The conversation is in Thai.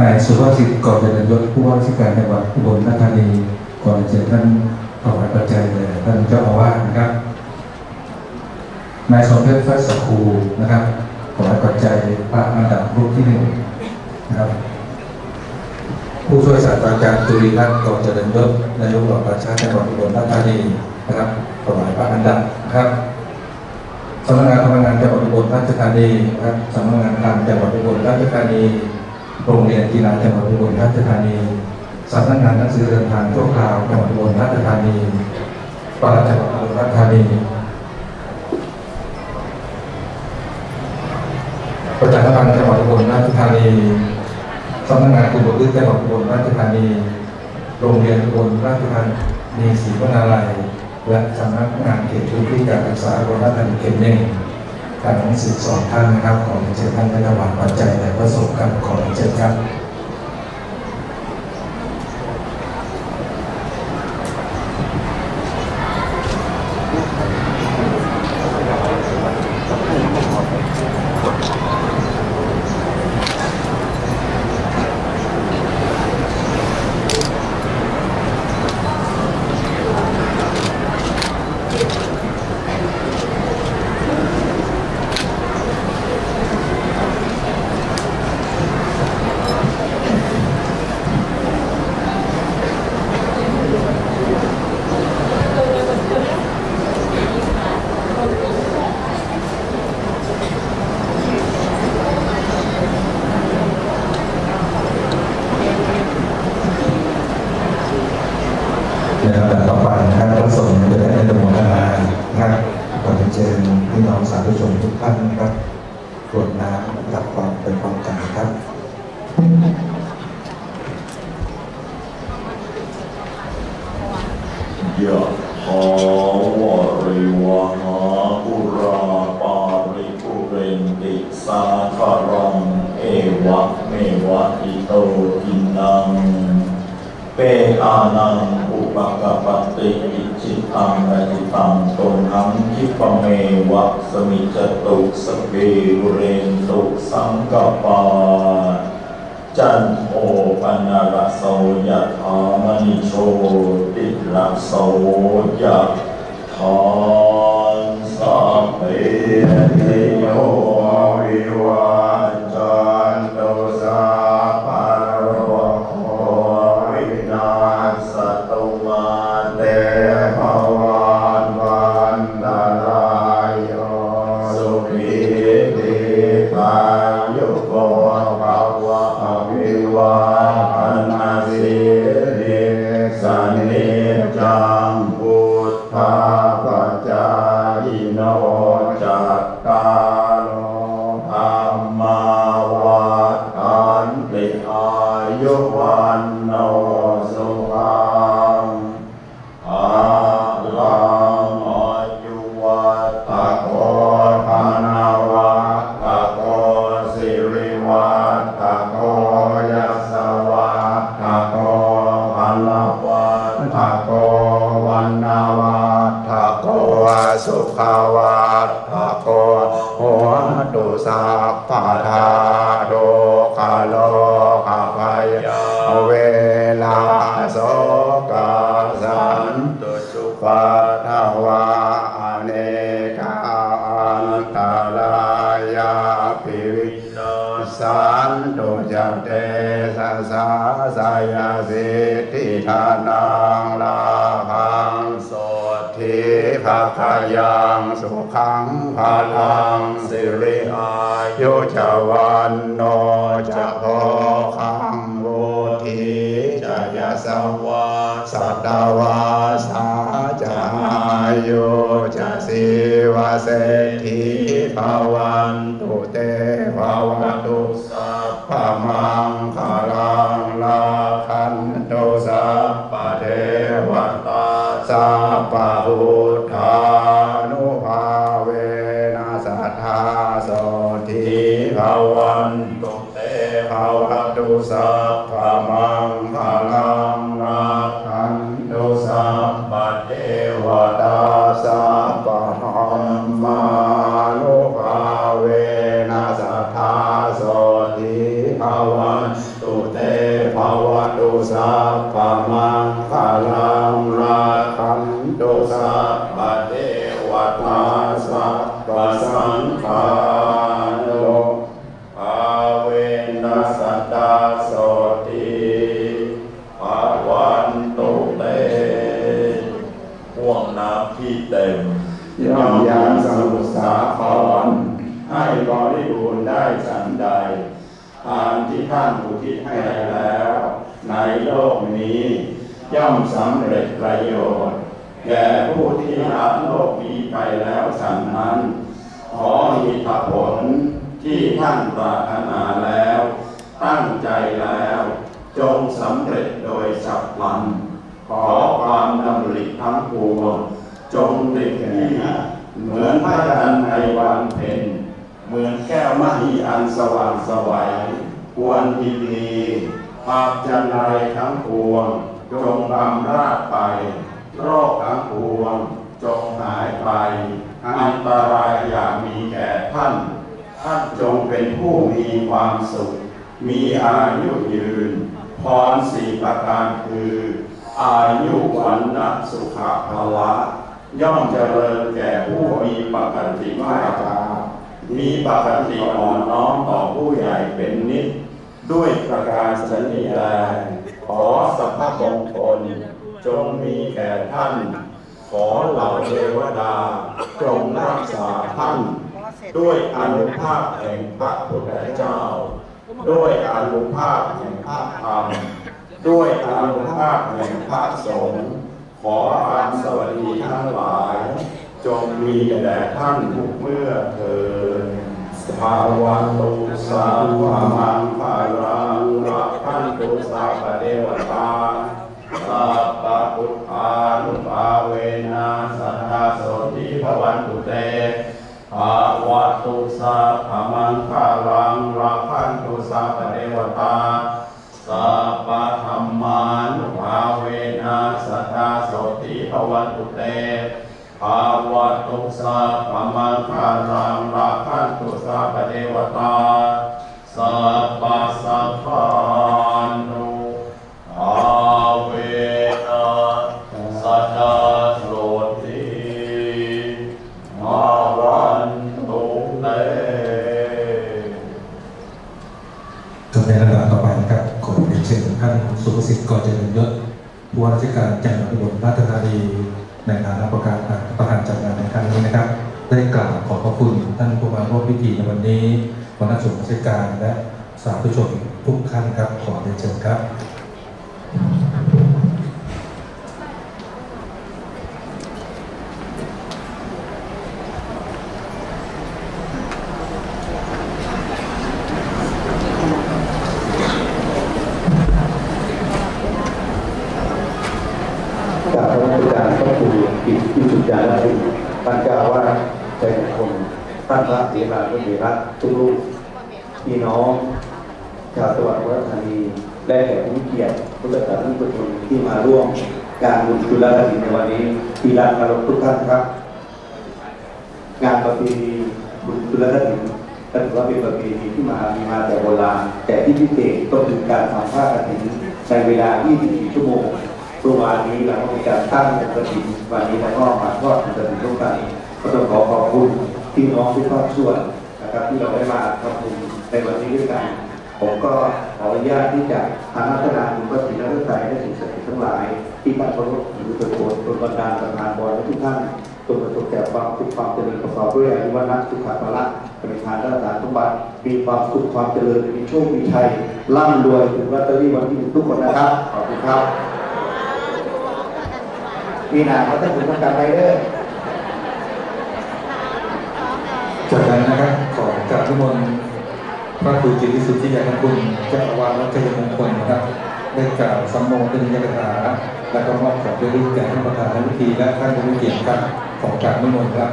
นายสุภาษิตก่อนเจริญยศผู้ว่าราชการจังหวัดอุบลราชธานีก่อนเชิญท่านถวายปัจจัยแด่ท่านเจ้าอาวาสนะครับ นายสมเด็จพชรฟัสครูนะครับถวายปัจจัยพระอันดับรูปที่หนึ่งนะครับ ผู้ช่วยศาสตราจารย์ตุลีรัตน์ก่อนจะเจริญยศนายกเหล่าประชาจังหวัดอุบลราชธานีนะครับถวายพระอันดับนะครับสำนักงานพนักงานจังหวัดอุบลราชธานีนะครับสำนักงานการจังหวัดอุบลราชธานี โรงเรียนกีฬาจังหวัดอุบลราชธานีสำนักงานหนังสือเดินทางชั่วคราวจังหวัดอุบลราชธานีปลัดจังหวัดอุบลราชธานี ประชาสัมพันธ์จังหวัดอุบลราชธานีสำนักงานกุบลึกจังหวัดอุบลราชธานี โรงเรียนอุบลราชธานีศรีวนาลัย และสำนักงานเขตพื้นที่การศึกษาอุบลราชธานีเขตหนึ่ง การทั้งสือสอนท่านนะครับขอเชิญท่านได้ถวายปัจจัยและประสบการณ์ขอเชิญครับ ในลำดับต่อไปนะครับพระสงฆ์จะได้อนุโมทนานะครับขอเชิญพี่น้องสาธุชน ท่านรับกรวดน้ำรับความเป็นความกันครับยะถาวะริวะหาปุราปาริปุเรนติสาคารังเอวะเมวะอิโตทินัง เปอานังอุปกปปติอิจิตังอจิตังตนัังคิปเมวะสมิจตุสเปรุเรนตุสังกปาจันโอปนารโสยะธามนิโชติระโสยะทานสัพเพ ภิ โกสุขาวัตโกโหตุสัพพะทาโดคาโลกาภยเวลาโสกาสันตุสุปัทวาอเนกาอันตรายาปิวิสันตุจเตสสาสายาสิทธิทานา คาทายังสุขังพาลังสิริอายุจวันโน วัตาสัพพสังฆาโลภาเวนัสตาโสติภาวันตุเตห่วงน้ำที่เต็มย่อมยังสมุทรสาครให้บริบูรณ์ได้ฉันใดทานที่ท่านอุทิศให้แล้ว ในโลกนี้ ย่อมสำเร็จประโยชน์ แก่ผู้ที่ละโลกนี้ไปแล้วฉันนั้น ขอหิทธผลที่ท่านปรารถนาแล้ว ตั้งใจแล้ว จงสำเร็จโดยฉับพลัน ขอความดำริทั้งปวงจงเด็กที่เหมือนพระจันทร์ในวันเพ็ญเหมือนแก้วมณีอันสว่างสวัยควรยินดีภาพจันไรทั้งปวงจงบำราดไป โรคทั้งปวงจงหายไป อันตรายอย่ามีแก่ท่าน ท่านจงเป็นผู้มีความสุข มีอายุยืน พรสี่ประการคือ อายุวันนะสุขภละย่อมเจริญแก่ผู้มีปกติไหวตามีปกติอ่อนน้อมต่อผู้ใหญ่เป็นนิด ด้วยประการสนิยายขอสัพพมงคล จงมีแก่ท่าน ขอเหล่าเทวดา จงรักษาท่าน ด้วยอนุภาพแห่งพระพุทธเจ้า ด้วยอนุภาพแห่งพระธรรม ด้วยอนุภาพแห่งพระสงฆ์ขอความสวัสดีทั้งหลาย จงมีแด่ท่านทุกเมื่อเถิดภาวันตุสัพพมังคารังรักขันตุสัพพะเทวตา สัพพะพุทธานุภาเวนะสัทธาโสติภวันตุเตภาวัตุสัพพมังคารังรักขันตุสัพเทวตาสัพพะธรรมานุภาเวนะสัทธาโสติภวันตุเตภาวัตุสัพพมังคารังรักขันตุสัพเทวตา ราชการจังหวัดอุบลราชธานีในฐานะประการประธานจัดงานในครั้งนี้นะครับ ได้กล่าวขอบพระคุณท่านผู้มาร่วมพิธีในวันนี้คณะส่วนราชการและสาธุชนทุกท่านครับขอเรียนเชิญครับ จากพระราชการพระครูกิจวิสุทธิยานสิงห์ท่านเจ้าว่าใจมงคลท่านพระเถรานุเถระทุกรูป พี่น้องชาวจังหวัดอุดรธานีและแขกผู้เกียรติพุทธศาสนิกชนที่มาร่วมการบุญจุลกฐินในวันนี้ที่รักนารทุกท่านครับ งานประเพณีบุญจุลกฐินก็ถือว่าเป็นประเพณีที่มามีมาแต่โบราณแต่ที่พิเศษก็คือการทำผ้ากฐินในเวลา 24 ชั่วโมงเมื่อวานนี้เราก็มีการตั้งกระถิ่นวันนี้เราก็มาทอดกระถิ่นร่วมกันก็ต้องขอขอบคุณพี่น้องทุกภาคส่วนนะครับที่เราได้มาทำบุญ ในวันนี้ด้วยกัน ผมก็ขออนุญาตที่จะอารัธนาคุณพระศรีรัตนตรัยและสิ่งศักดิ์สิทธิ์ทั้งหลาย ที่พระพุทธหรือตัวโปรดตัวบันดาลประทานบอลและทุกท่านจงประสบแต่ความสุขความเจริญประกอบด้วยอายุวัฒนะสุขภาละปริพานรัตนาสมบัติมีความสุขความเจริญมีโชคมีชัยร่ำรวยถึงลอตเตอรี่วันที่หนึ่งทุกคนนะครับขอบคุณครับมีหนาเขาจะถึงทำการไรเดอร์จากนั้นนะครับขอกราบนิมน ระครูจิตวิสุทธิยานคุณเจ้าอาวาสวัดชัยมงคลนะครับได้กล่าวสัมโมทนิยกถาและก็มอบของด้วยรูปแก่ท่านประธานในพิธีและท่านผู้มีเกียรติครับขอกราบนิมนต์ครับ